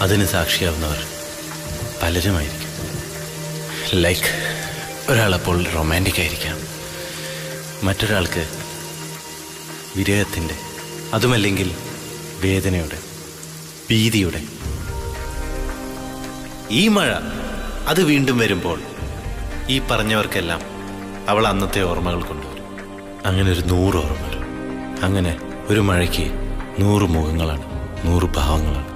അതിന് സാക്ഷിയാവുന്നവർ പലരുമായിരിക്കും. Like ഒരാളപ്പോൾ romantic ആയിരിക്കാം. മറ്റൊരാൾക്ക് വിരഹത്തിന്റെ അതുമല്ലെങ്കിൽ വേദനയുടെ ഭീതിയുടെ. ഈ മഴ അത് വീണ്ടും വരുമ്പോൾ ഈ പറഞ്ഞവർക്കെല്ലാം അവൾ അന്നത്തെ ഓർമ്മകൾ കൊണ്ടുവരും. അങ്ങനെ ഒരു നൂറ് ഓർമ്മകൾ. അങ്ങനെ ഒരു മഴയ്ക്ക് നൂറ് മുഖങ്ങളാണ് നൂറ് ഭാവങ്ങളാണ്.